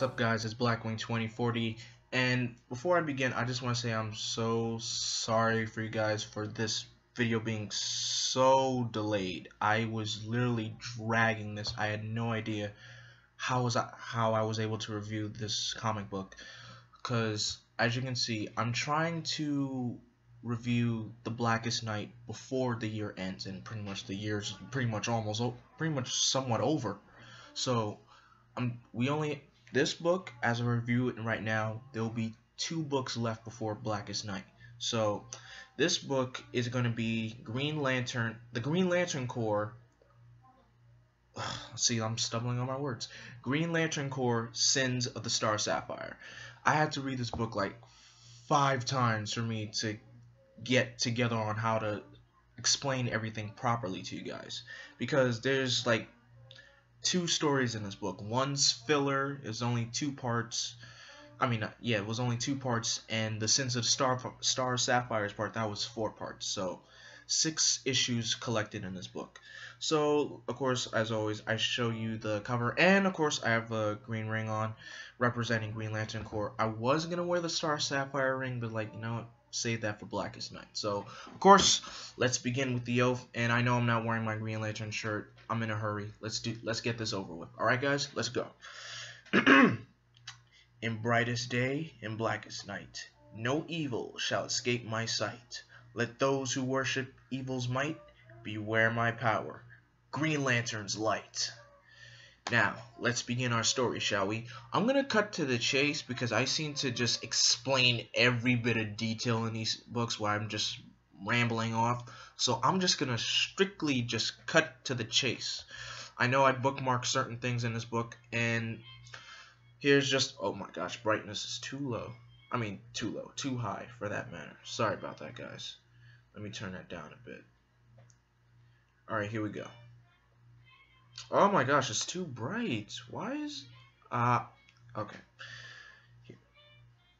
what's up guys, it's Blackwing 2040 and before I begin I just want to say I'm so sorry for you guys for this video being so delayed. I was literally dragging this. I had no idea how was I how I was able to review this comic book cuz as you can see I'm trying to review The Blackest Night before the year ends and pretty much the year's pretty much almost pretty much somewhat over. So I'm we only this book as I review it right now there will be two books left before Blackest Night. So this book is going to be Green Lantern, the Green Lantern Corps. See, I'm stumbling on my words. Green Lantern Corps Sins of the Star Sapphire. I had to read this book like five times for me to get together on how to explain everything properly to you guys because there's like two stories in this book. One's filler is only two parts. I mean, uh, yeah, it was only two parts, and the Sins of Star Star Sapphires part that was four parts. So six issues collected in this book. So of course, as always, I show you the cover, and of course, I have a green ring on, representing Green Lantern Corps. I was gonna wear the Star Sapphire ring, but like you know, save that for Blackest Night. So, of course, let's begin with the oath. And I know I'm not wearing my Green Lantern shirt. I'm in a hurry. Let's do. Let's get this over with. All right, guys, let's go. in brightest day, in blackest night, no evil shall escape my sight. Let those who worship evil's might beware my power. Green Lantern's light. Now, let's begin our story, shall we? I'm going to cut to the chase because I seem to just explain every bit of detail in these books while I'm just rambling off. So I'm just going to strictly just cut to the chase. I know I bookmarked certain things in this book, and here's just, oh my gosh, brightness is too low. I mean, too low, too high for that matter. Sorry about that, guys. Let me turn that down a bit. Alright, here we go. Oh my gosh, it's too bright. Why is... Uh, okay.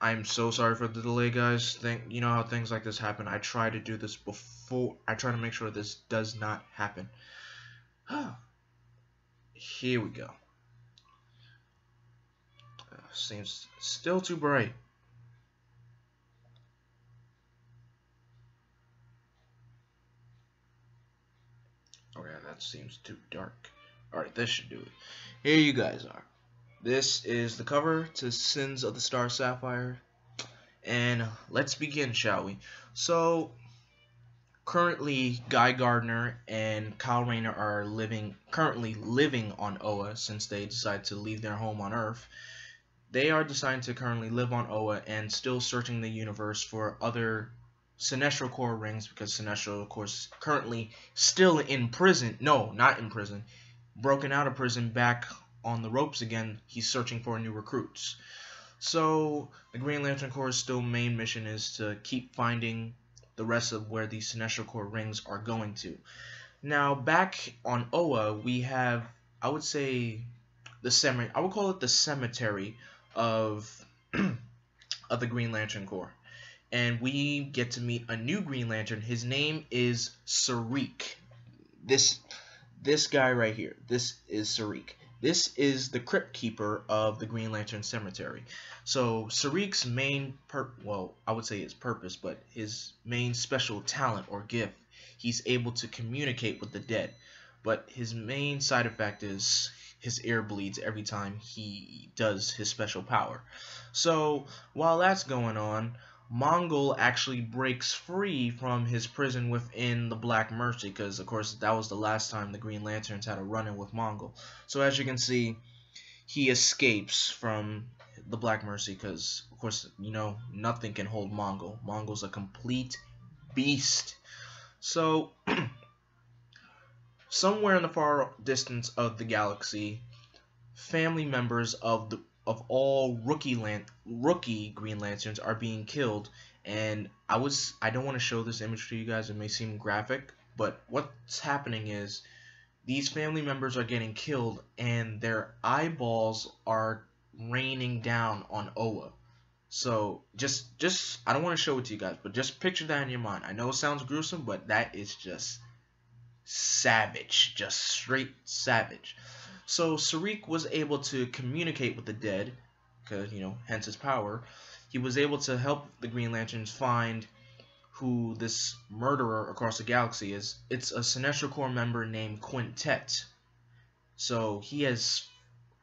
I'm so sorry for the delay, guys. Think you know how things like this happen. I try to do this before. I try to make sure this does not happen. Here we go. Uh, seems still too bright. Okay, that seems too dark. Alright, this should do it. Here you guys are. This is the cover to Sins of the Star Sapphire. And let's begin, shall we? So, currently, Guy Gardner and Kyle Rayner are living, currently living on Oa since they decided to leave their home on Earth. They are deciding to currently live on Oa and still searching the universe for other Sinestro Corps rings because Sinestro, of course, currently still in prison. No, not in prison broken out of prison back on the ropes again, he's searching for new recruits. So the Green Lantern Corps' still main mission is to keep finding the rest of where these Sinestro Corps rings are going to. Now back on Oa, we have I would say the cemetery. I would call it the cemetery of of the Green Lantern Corps, and we get to meet a new Green Lantern. His name is Saarek. This this guy right here, this is Saarek. This is the crypt keeper of the Green Lantern Cemetery. So Saarek's main, per well, I would say his purpose, but his main special talent or gift, he's able to communicate with the dead. But his main side effect is his ear bleeds every time he does his special power. So while that's going on, Mongul actually breaks free from his prison within the Black Mercy because, of course, that was the last time the Green Lanterns had a run-in with Mongul. So as you can see, he escapes from the Black Mercy because, of course, you know, nothing can hold Mongul. Mongul's a complete beast. So, somewhere in the far distance of the galaxy, family members of the of all rookie lan- rookie Green Lanterns are being killed. And I was I don't want to show this image to you guys. It may seem graphic, but what's happening is these family members are getting killed, and their eyeballs are raining down on Oa. So just just I don't want to show it to you guys, but just picture that in your mind. I know it sounds gruesome, but that is just savage, just straight savage. So Saarek was able to communicate with the dead, because you know, hence his power. He was able to help the Green Lanterns find who this murderer across the galaxy is. It's a Sinestro Corps member named Quintet. So he has,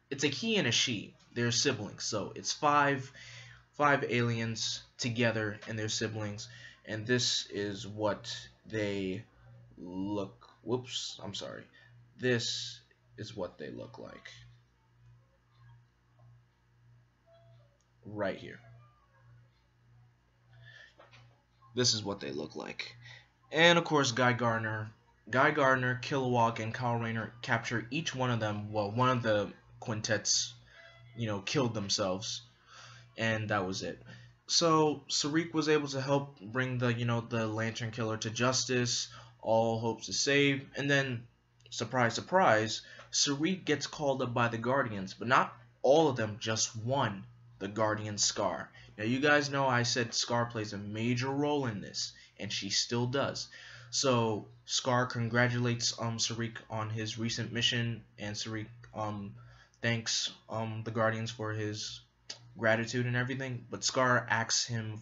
it's a he and a she. They're siblings. So it's five, five aliens together and their siblings, and this is what they look. Whoops, I'm sorry. This is what they look like. Right here. This is what they look like. And of course, Guy Gardner, Guy Gardner, Kilowog, and Kyle Rayner capture each one of them. Well, one of the quintets, you know, killed themselves, and that was it. So Saarek was able to help bring the, you know, the Lantern Killer to justice. All hopes to save, and then, surprise, surprise, Saarek gets called up by the Guardians, but not all of them, just one, the Guardian Scar. Now, you guys know I said Scar plays a major role in this, and she still does. So, Scar congratulates um, Saarek on his recent mission, and Saarek um, thanks um, the Guardians for his gratitude and everything. But Scar asks him,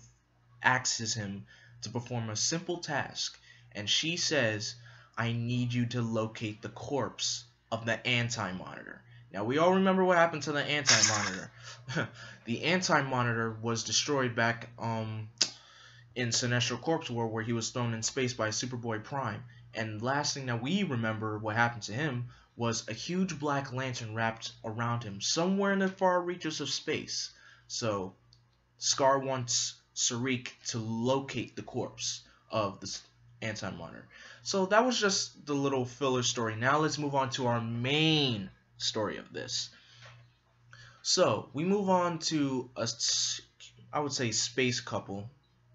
axes him to perform a simple task, and she says, "I need you to locate the corpse of the Anti-Monitor." Now we all remember what happened to the Anti-Monitor. the Anti-Monitor was destroyed back um in Sinestro Corps War where he was thrown in space by Superboy Prime. And last thing that we remember what happened to him was a huge black lantern wrapped around him somewhere in the far reaches of space. So Scar wants Saarek to locate the corpse of the Anti-Monitor. So that was just the little filler story. Now let's move on to our main story of this. So we move on to a, I would say, space couple,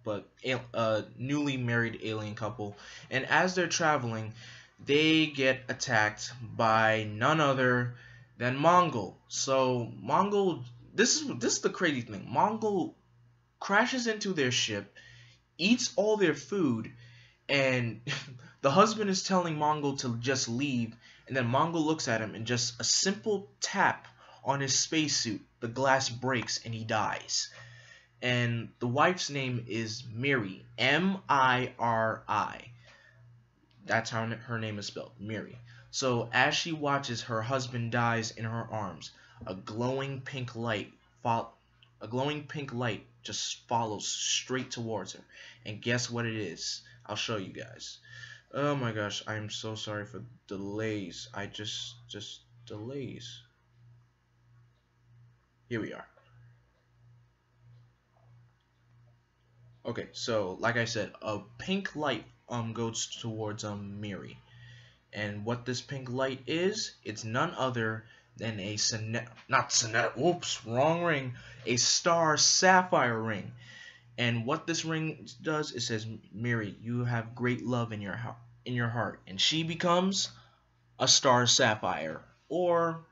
but a newly married alien couple, and as they're traveling, they get attacked by none other than Mongul. So Mongul, this is this is the crazy thing. Mongul crashes into their ship, eats all their food, and the husband is telling Mongul to just leave, and then Mongul looks at him and just a simple tap on his spacesuit, the glass breaks and he dies. And the wife's name is Miri, M I R I. That's how her name is spelled, Miri. So as she watches her husband dies in her arms, a glowing pink light a glowing pink light just follows straight towards her. And guess what it is? I'll show you guys. Oh my gosh, I am so sorry for delays. I just, just delays. Here we are. Okay, so like I said, a pink light um goes towards um Miri. And what this pink light is, it's none other than a Sinet, not Sinet, whoops, wrong ring, a star sapphire ring. And what this ring does, it says, Mary, you have great love in your in your heart, and she becomes a star sapphire or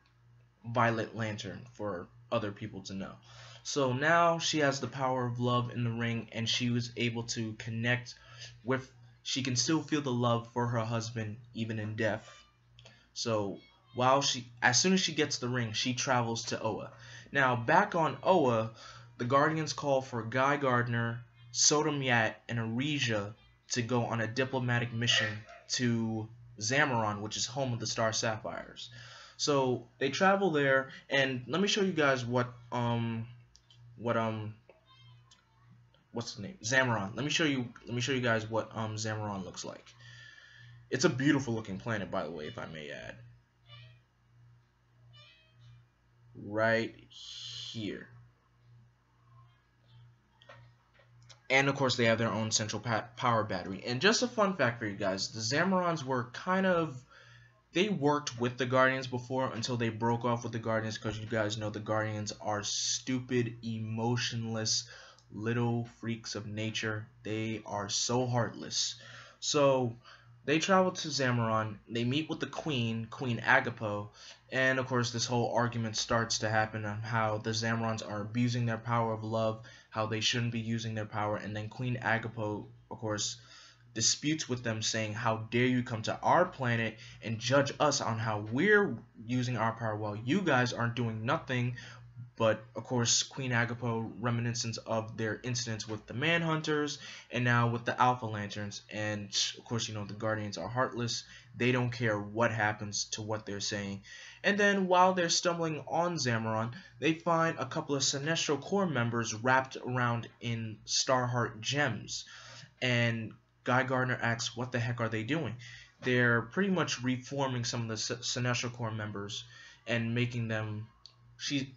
violet lantern for other people to know. So now she has the power of love in the ring, and she was able to connect with. She can still feel the love for her husband even in death. So while she, as soon as she gets the ring, she travels to Oa. Now back on Oa, the Guardians call for Guy Gardner, Sodam Yat, and Arisia to go on a diplomatic mission to Zamaron, which is home of the Star Sapphires. So they travel there, and let me show you guys what um what um what's the name Zamaron. Let me show you let me show you guys what um Zamaron looks like. It's a beautiful looking planet, by the way, if I may add. Right here. And of course they have their own central power battery. And just a fun fact for you guys, the Zamarons were kind of they worked with the Guardians before until they broke off with the Guardians because you guys know the Guardians are stupid, emotionless little freaks of nature. They are so heartless. So they travel to Zamaron. They meet with the Queen, Queen Agapo, and of course this whole argument starts to happen on how the Zamarons are abusing their power of love how they shouldn't be using their power, and then Queen Agapo, of course, disputes with them, saying, How dare you come to our planet and judge us on how we're using our power while you guys aren't doing nothing but of course, Queen Agapo reminiscence of their incidents with the Manhunters and now with the Alpha Lanterns. And of course, you know, the Guardians are heartless. They don't care what happens to what they're saying. And then while they're stumbling on Zamaron, they find a couple of Sinestro Corps members wrapped around in Starheart gems. And Guy Gardner asks, what the heck are they doing? They're pretty much reforming some of the Sinestro Corps members and making them she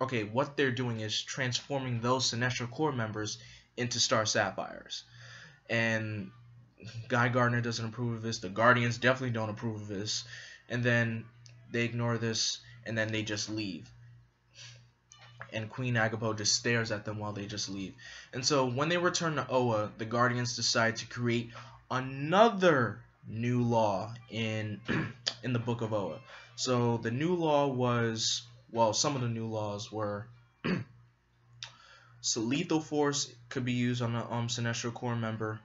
okay, what they're doing is transforming those Sinestro Corps members into Star Sapphires. And Guy Gardner doesn't approve of this. The Guardians definitely don't approve of this. And then they ignore this and then they just leave. And Queen Agapo just stares at them while they just leave. And so when they return to Oa, the Guardians decide to create another new law in in the Book of Oa. So the new law was well, some of the new laws were so lethal force could be used on a um Sinestro Corps member.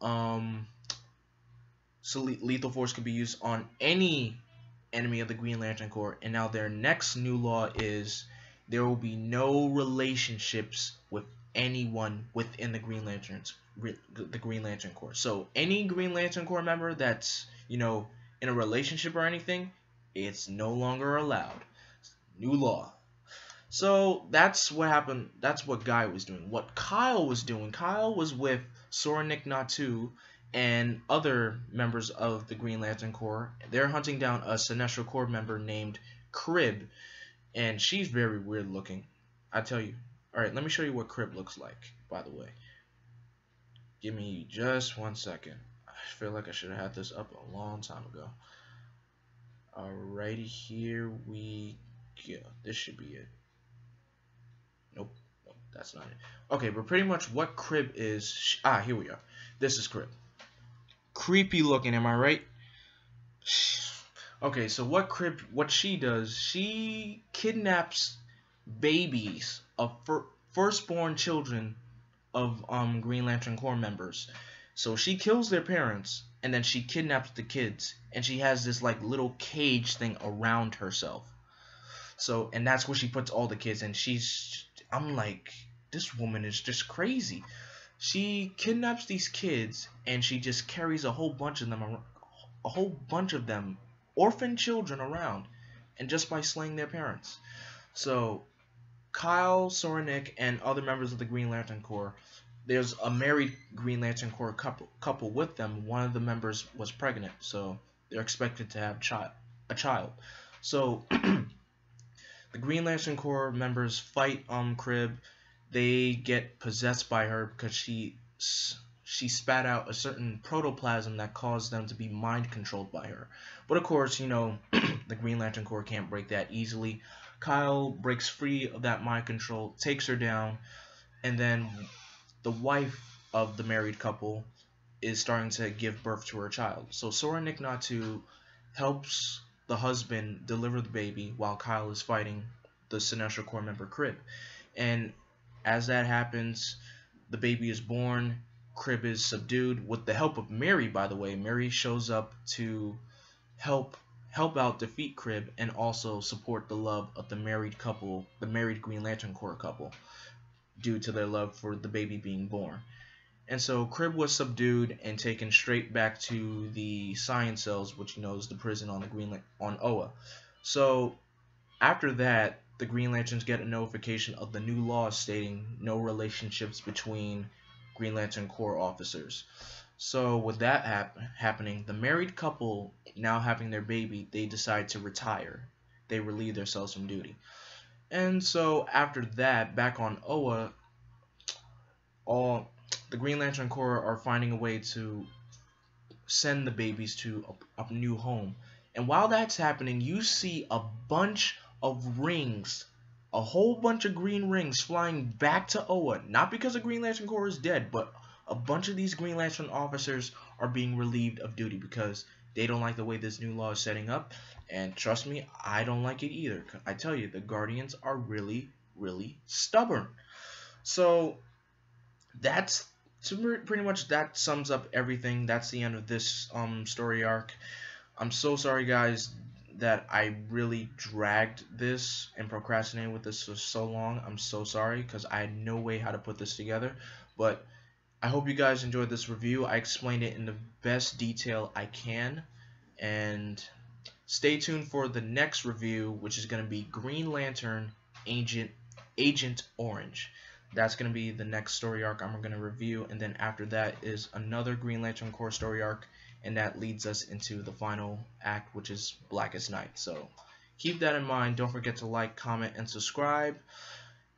Um, so le lethal force could be used on any enemy of the Green Lantern Corps. And now their next new law is there will be no relationships with anyone within the Green Lanterns, the Green Lantern Corps. So any Green Lantern Corps member that's you know in a relationship or anything, it's no longer allowed. New law. So that's what happened. That's what Guy was doing. What Kyle was doing, Kyle was with Soranik Natu and other members of the Green Lantern Corps. They're hunting down a Sinestro Corps member named Kryb, and she's very weird looking. I tell you. Alright, let me show you what Kryb looks like, by the way. Give me just one second. I feel like I should have had this up a long time ago. Alrighty, here we yeah, this should be it. Nope, nope, that's not it. Okay, but pretty much what Kryb is, ah, here we are. This is Kryb. Creepy looking, am I right? Okay, so what Kryb, what she does, she kidnaps babies of fir firstborn children of um Green Lantern Corps members. So she kills their parents and then she kidnaps the kids and she has this like little cage thing around herself. So, and that's where she puts all the kids. And she's, I'm like, this woman is just crazy. She kidnaps these kids and she just carries a whole bunch of them, a whole bunch of them, orphan children around, and just by slaying their parents. So, Kyle, Soranik, and other members of the Green Lantern Corps. There's a married Green Lantern Corps couple, couple with them. One of the members was pregnant, so they're expected to have child, a child. So the Green Lantern Corps members fight um Kryb. They get possessed by her because she she spat out a certain protoplasm that caused them to be mind controlled by her. But of course, you know, the Green Lantern Corps can't break that easily. Kyle breaks free of that mind control, takes her down, and then the wife of the married couple is starting to give birth to her child. So Soranik Natu helps the husband deliver the baby while Kyle is fighting the Sinestro Corps member Kryb. And as that happens, the baby is born. Kryb is subdued with the help of Mary, by the way. Mary shows up to help help out defeat Kryb and also support the love of the married couple, the married Green Lantern Corps couple, due to their love for the baby being born. And so Kryb was subdued and taken straight back to the science cells, which you know is the prison on the Green on Oa. So after that, the Green Lanterns get a notification of the new law stating no relationships between Green Lantern Corps officers. So with that hap happening, the married couple now having their baby, they decide to retire. They relieve themselves from duty. And so after that, back on Oa, all the Green Lantern Corps are finding a way to send the babies to a, a new home. And while that's happening, you see a bunch of rings, a whole bunch of green rings flying back to Oa. Not because the Green Lantern Corps is dead, but a bunch of these Green Lantern officers are being relieved of duty because they don't like the way this new law is setting up. And trust me, I don't like it either. I tell you, the Guardians are really, really stubborn. So that's pretty much that sums up everything. That's the end of this um story arc. I'm so sorry, guys, that I really dragged this and procrastinated with this for so long. I'm so sorry because I had no way how to put this together. But I hope you guys enjoyed this review. I explained it in the best detail I can. And stay tuned for the next review, which is going to be Green Lantern Agent Agent Orange. That's going to be the next story arc I'm going to review. And then after that is another Green Lantern Corps story arc and that leads us into the final act which is Blackest Night. So keep that in mind. Don't forget to like comment and subscribe.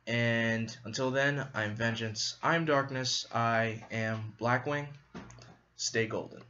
And until then I'm Vengeance. I'm Darkness. I am Blackwing. Stay golden